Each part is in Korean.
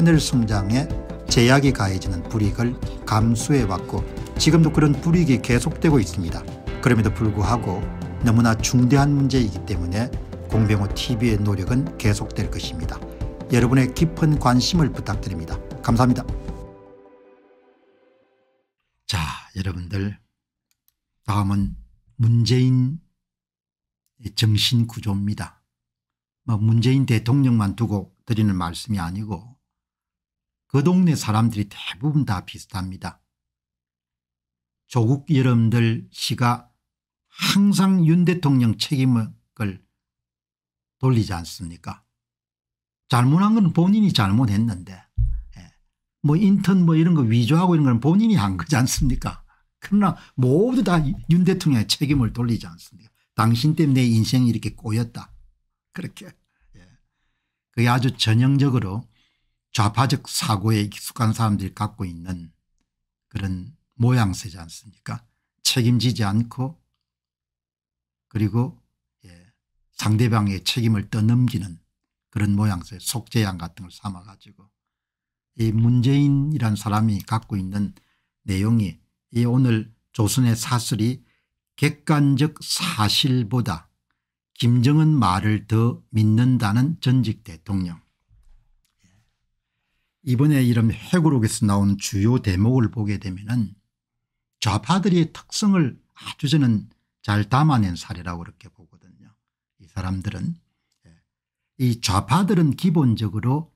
채널 성장에 제약이 가해지는 불이익을 감수해왔고 지금도 그런 불이익이 계속되고 있습니다. 그럼에도 불구하고 너무나 중대한 문제이기 때문에 공병호TV의 노력은 계속될 것입니다. 여러분의 깊은 관심을 부탁드립니다. 감사합니다. 자 여러분들 다음은 문재인 정신 구조입니다. 뭐 문재인 대통령만 두고 드리는 말씀이 아니고 그 동네 사람들이 대부분 다 비슷합니다. 조국 여러분들 시가 항상 윤 대통령 책임을 돌리지 않습니까 잘못한 건 본인이 잘못했는데 예. 뭐 인턴 뭐 이런 거 위조하고 이런 건 본인이 한 거지 않습니까 그러나 모두 다 윤 대통령의 책임을 돌리지 않습니까 당신 때문에 내 인생이 이렇게 꼬였다 그렇게 예. 그게 아주 전형적으로 좌파적 사고에 익숙한 사람들이 갖고 있는 그런 모양새지 않습니까? 책임지지 않고 그리고 예, 상대방의 책임을 떠넘기는 그런 모양새 속죄양 같은 걸 삼아 가지고 이 문재인이란 사람이 갖고 있는 내용이 이 오늘 조선의 사설이 객관적 사실보다 김정은 말을 더 믿는다는 전직 대통령 이번에 이런 회고록에서 나온 주요 대목을 보게 되면 좌파들의 특성을 아주 저는 잘 담아낸 사례라고 그렇게 보거든요. 이 사람들은 예. 이 좌파들은 기본적으로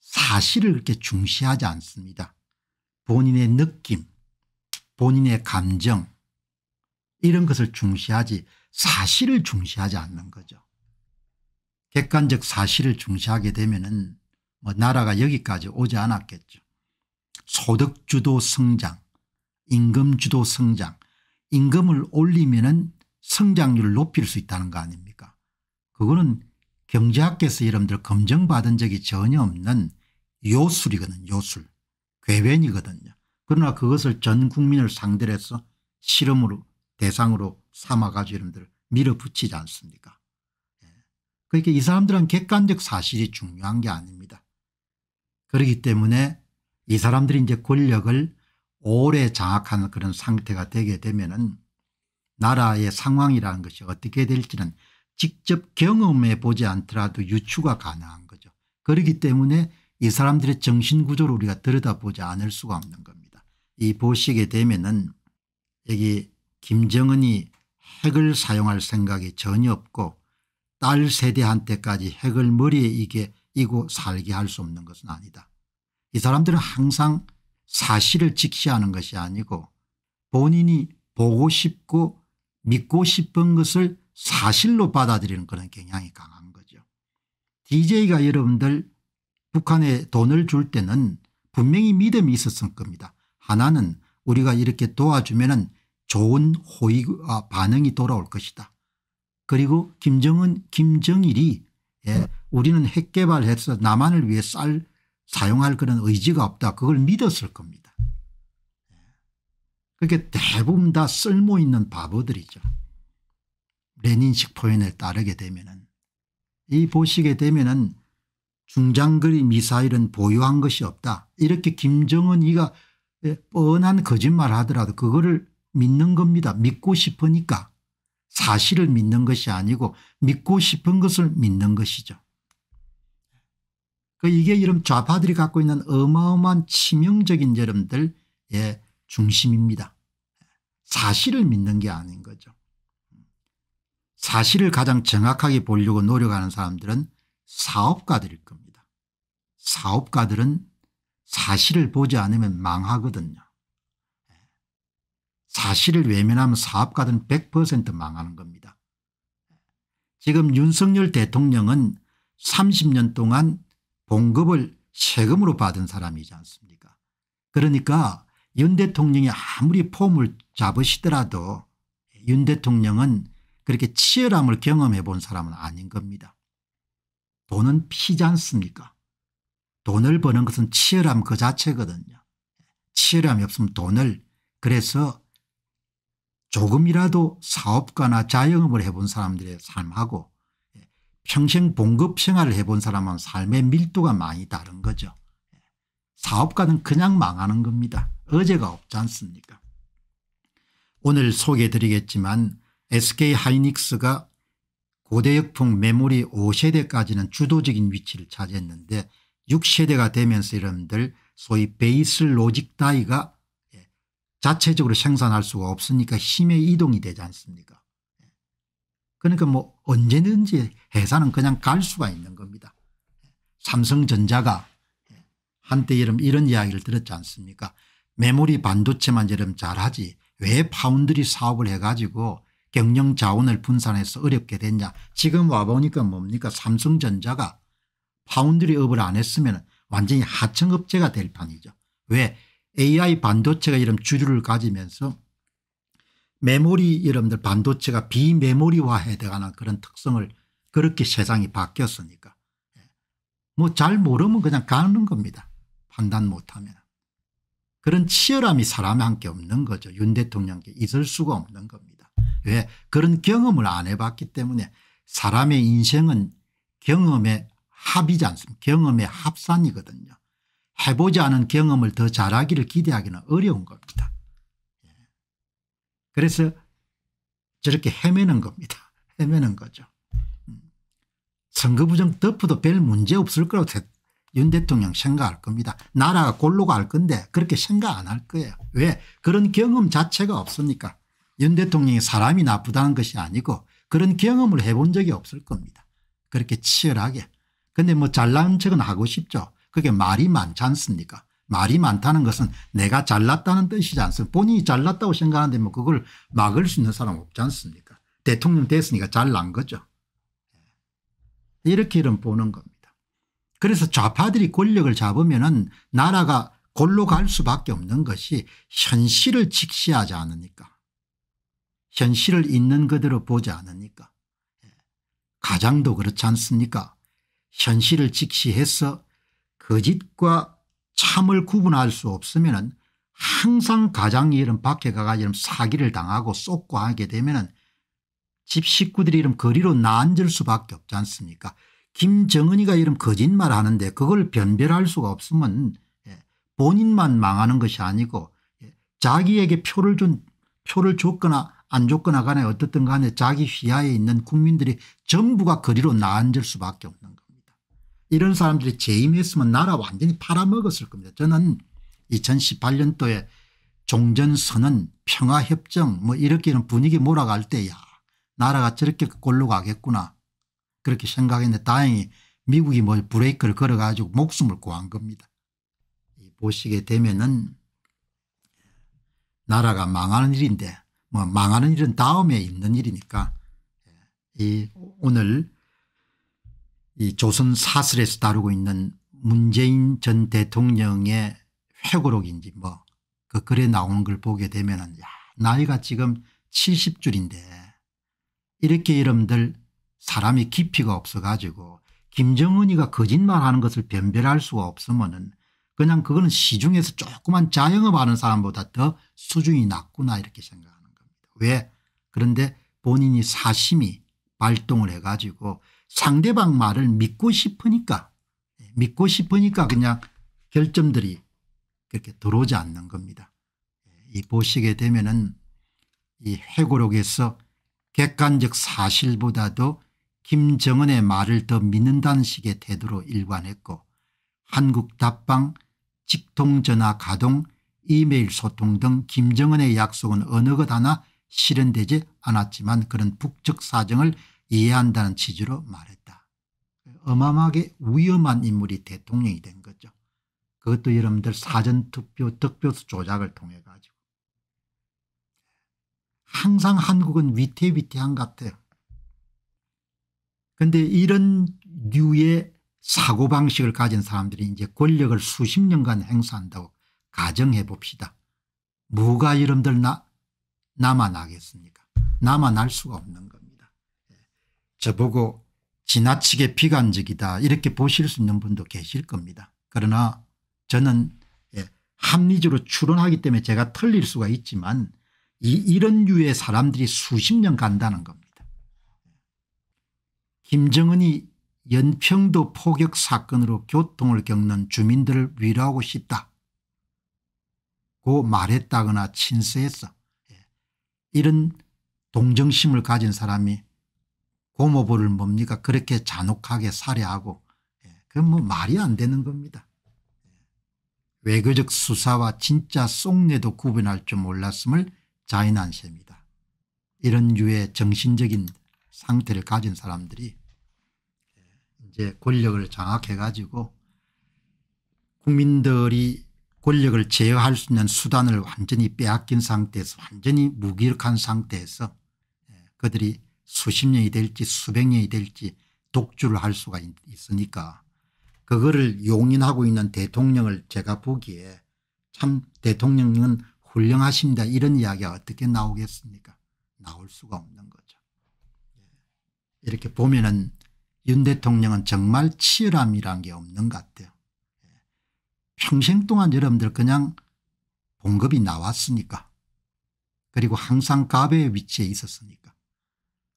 사실을 그렇게 중시하지 않습니다. 본인의 느낌 본인의 감정 이런 것을 중시하지 사실을 중시하지 않는 거죠. 객관적 사실을 중시하게 되면 뭐 나라가 여기까지 오지 않았겠죠. 소득주도 성장 임금주도 성장 임금을 올리면 성장률을 높일 수 있다는 거 아닙니까 그거는 경제학계에서 여러분들 검증받은 적이 전혀 없는 요술이거든요. 요술 궤변이거든요. 그러나 그것을 전 국민을 상대로 해서 실험으로 대상으로 삼아가지고 여러분들 밀어붙이지 않습니까 예. 그러니까 이 사람들은 객관적 사실이 중요한 게 아닙니다. 그렇기 때문에 이 사람들이 이제 권력을 오래 장악하는 그런 상태가 되게 되면은 나라의 상황이라는 것이 어떻게 될지는 직접 경험해 보지 않더라도 유추가 가능한 거죠. 그렇기 때문에 이 사람들의 정신구조를 우리가 들여다보지 않을 수가 없는 겁니다. 이 보시게 되면은 여기 김정은이 핵을 사용할 생각이 전혀 없고 딸 세대한테까지 핵을 머리에 이게 이고 살게 할 수 없는 것은 아니다. 이 사람들은 항상 사실을 직시하는 것이 아니고 본인이 보고 싶고 믿고 싶은 것을 사실로 받아들이는 그런 경향이 강한 거죠. DJ가 여러분들 북한에 돈을 줄 때는 분명히 믿음이 있었을 겁니다. 하나는 우리가 이렇게 도와주면 좋은 호의 아, 반응이 돌아올 것이다. 그리고 김정은 김정일이 예, 우리는 핵 개발해서 남한을 위해 쌀 사용할 그런 의지가 없다 그걸 믿었을 겁니다. 그렇게 대부분 다 쓸모있는 바보들이죠. 레닌식 표현을 따르게 되면 은이 보시게 되면 은 중장거리 미사일은 보유한 것이 없다 이렇게 김정은이가 뻔한 거짓말 하더라도 그거를 믿는 겁니다. 믿고 싶으니까 사실을 믿는 것이 아니고 믿고 싶은 것을 믿는 것이죠. 그 이게 이런 좌파들이 갖고 있는 어마어마한 치명적인 여러분들의 중심입니다. 사실을 믿는 게 아닌 거죠. 사실을 가장 정확하게 보려고 노력하는 사람들은 사업가들일 겁니다. 사업가들은 사실을 보지 않으면 망하거든요. 사실을 외면하면 사업가들은 100% 망하는 겁니다. 지금 윤석열 대통령은 30년 동안 봉급을 세금으로 받은 사람이지 않습니까 그러니까 윤 대통령이 아무리 폼을 잡으시더라도 윤 대통령은 그렇게 치열함을 경험해 본 사람은 아닌 겁니다. 돈은 피지 않습니까 돈을 버는 것은 치열함 그 자체거든요. 치열함이 없으면 돈을 그래서 조금이라도 사업가나 자영업을 해본 사람들의 삶하고 평생 봉급 생활을 해본 사람은 삶의 밀도가 많이 다른 거죠. 사업가는 그냥 망하는 겁니다. 어제가 없지 않습니까 오늘 소개해 드리겠지만 SK하이닉스가 고대역풍 메모리 5세대까지는 주도적인 위치를 차지했는데 6세대가 되면서 여러분들 소위 베이스 로직 다이가 자체적으로 생산할 수가 없으니까 힘의 이동이 되지 않습니까 그러니까 뭐 언제든지 회사는 그냥 갈 수가 있는 겁니다. 삼성전자가 한때 이런 이런 이야기를 들었지 않습니까 메모리 반도체만 이러면 잘하지 왜 파운드리 사업을 해가지고 경영 자원을 분산해서 어렵게 됐냐 지금 와보니까 뭡니까 삼성전자가 파운드리 업을 안 했으면 완전히 하청업체가 될 판이죠. 왜 AI 반도체가 이런 주류를 가지면서 메모리 여러분들 반도체가 비메모리화 해가는 그런 특성을 그렇게 세상이 바뀌었으니까 예. 뭐잘 모르면 그냥 가는 겁니다. 판단 못하면. 그런 치열함이 함께 없는 거죠. 윤 대통령께 있을 수가 없는 겁니다. 왜 그런 경험을 안 해봤기 때문에 사람의 인생은 경험의 합이지 않습니까 경험의 합산이거든요. 해보지 않은 경험을 더 잘하기를 기대하기는 어려운 겁니다. 예. 그래서 저렇게 헤매는 겁니다. 헤매는 거죠. 음. 선거 부정 덮어도 별 문제 없을 거라고 윤 대통령 생각할 겁니다. 나라가 골로 갈 건데 그렇게 생각 안 할 거예요. 왜 그런 경험 자체가 없으니까 윤 대통령이 사람이 나쁘다는 것이 아니고 그런 경험을 해본 적이 없을 겁니다. 그렇게 치열하게. 근데 뭐 잘난 척은 하고 싶죠. 그게 말이 많지 않습니까 말이 많다는 것은 내가 잘났다는 뜻이지 않습니까? 본인이 잘났다고 생각하는데 뭐 그걸 막을 수 있는 사람 없지 않습니까? 대통령 됐으니까 잘난 거죠. 이렇게 이런 보는 겁니다. 그래서 좌파들이 권력을 잡으면 은 나라가 골로 갈 수밖에 없는 것이 현실을 직시하지 않으니까 현실을 있는 그대로 보지 않으니까 가장도 그렇지 않습니까? 현실을 직시해서 거짓과 참을 구분할 수 없으면 항상 가장이 이런 밖에 가가 이런 사기를 당하고 쏟고 하게 되면 집 식구들이 이런 거리로 나앉을 수밖에 없지 않습니까 김정은이가 이런 거짓말 하는데 그걸 변별할 수가 없으면 예, 본인만 망하는 것이 아니고 예, 자기에게 표를 준 표를 줬거나 안 줬거나 간에 어떻든 간에 자기 휘하에 있는 국민들이 전부가 거리로 나앉을 수밖에 없는 겁니다. 이런 사람들이 재임했으면 나라 완전히 팔아먹었을 겁니다. 저는 2018년도에 종전선언 평화협정 뭐 이렇게 는 분위기 몰아갈 때야 나라가 저렇게 골로 가겠구나 그렇게 생각했는데 다행히 미국이 뭐 브레이크를 걸어 가지고 목숨을 구한 겁니다. 보시게 되면은 나라가 망하는 일인데 뭐 망하는 일은 다음에 있는 일이니까 이 오늘 이 조선 사설에서 다루고 있는 문재인 전 대통령의 회고록인지 뭐 그 글에 나오는 걸 보게 되면은 야 나이가 지금 70줄인데 이렇게 여러분들 사람이 깊이가 없어 가지고 김정은이가 거짓말하는 것을 변별할 수가 없으면 은 그냥 그거는 시중에서 조그만 자영업 하는 사람보다 더 수준이 낮구나 이렇게 생각하는 겁니다. 왜 그런데 본인이 사심이 발동을 해가지고 상대방 말을 믿고 싶으니까 믿고 싶으니까 그냥 결점들이 그렇게 들어오지 않는 겁니다. 이 보시게 되면은 이 회고록에서 객관적 사실보다도 김정은의 말을 더 믿는다는 식의 태도로 일관했고 한국 답방 직통전화 가동 이메일 소통 등 김정은의 약속은 어느 것 하나 실현되지 않았지만 그런 북측 사정을 이해한다는 취지로 말했다. 어마어마하게 위험한 인물이 대통령이 된 거죠. 그것도 여러분들 사전투표 득표수 조작을 통해 가지고 항상 한국은 위태위태한 것 같아요. 그런데 이런 류의 사고방식을 가진 사람들이 이제 권력을 수십 년간 행사한다고 가정해 봅시다. 뭐가 여러분들 나, 남아나겠습니까 남아날 수가 없는 겁니다. 예. 저보고 지나치게 비관적이다 이렇게 보실 수 있는 분도 계실 겁니다. 그러나 저는 예, 합리적으로 추론하기 때문에 제가 틀릴 수가 있지만 이, 이런 류의 사람들이 수십 년 간다는 겁니다. 김정은이 연평도 포격 사건으로 교통을 겪는 주민들을 위로하고 싶다. 고 말했다거나 친서했어. 예. 이런 동정심을 가진 사람이 고모부를 뭡니까 그렇게 잔혹하게 살해하고 예. 그건 뭐 말이 안 되는 겁니다. 예. 외교적 수사와 진짜 쏙내도 구분할 줄 몰랐음을 자인한 셈이다. 이런 류의 정신적인 상태를 가진 사람들이 이제 권력을 장악해 가지고 국민들이 권력을 제어할 수 있는 수단을 완전히 빼앗긴 상태에서 완전히 무기력한 상태에서 예, 그들이 수십 년이 될지 수백 년이 될지 독주를 할 수가 있으니까 그거를 용인하고 있는 대통령을 제가 보기에 참 대통령은 훌륭하십니다 이런 이야기가 어떻게 나오겠습니까 나올 수가 없는 거죠. 예. 이렇게 보면 은 윤 대통령은 정말 치열함이란 게 없는 것 같아요. 평생 동안 여러분들 그냥 봉급이 나왔으니까. 그리고 항상 갑의 위치에 있었으니까.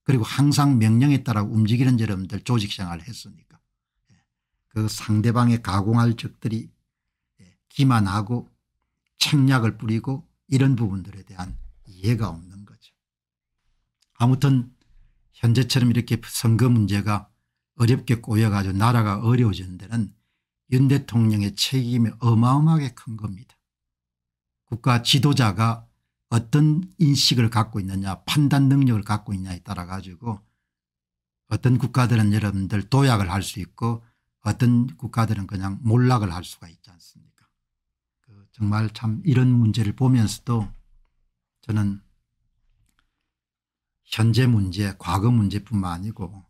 그리고 항상 명령에 따라 움직이는 여러분들 조직생활을 했으니까. 그 상대방의 가공할 적들이 기만하고 책략을 뿌리고 이런 부분들에 대한 이해가 없는 거죠. 아무튼 현재처럼 이렇게 선거 문제가 어렵게 꼬여가지고 나라가 어려워지는 데는 윤 대통령의 책임이 어마어마하게 큰 겁니다. 국가 지도자가 어떤 인식을 갖고 있느냐 판단 능력을 갖고 있냐에 따라 가지고 어떤 국가들은 여러분들 도약을 할 수 있고 어떤 국가들은 그냥 몰락을 할 수가 있지 않습니까 그 정말 참 이런 문제를 보면서도 저는 현재 문제 과거 문제뿐만 아니고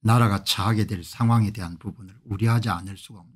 나라가 처하게 될 상황에 대한 부분을 우려하지 않을 수가 없는.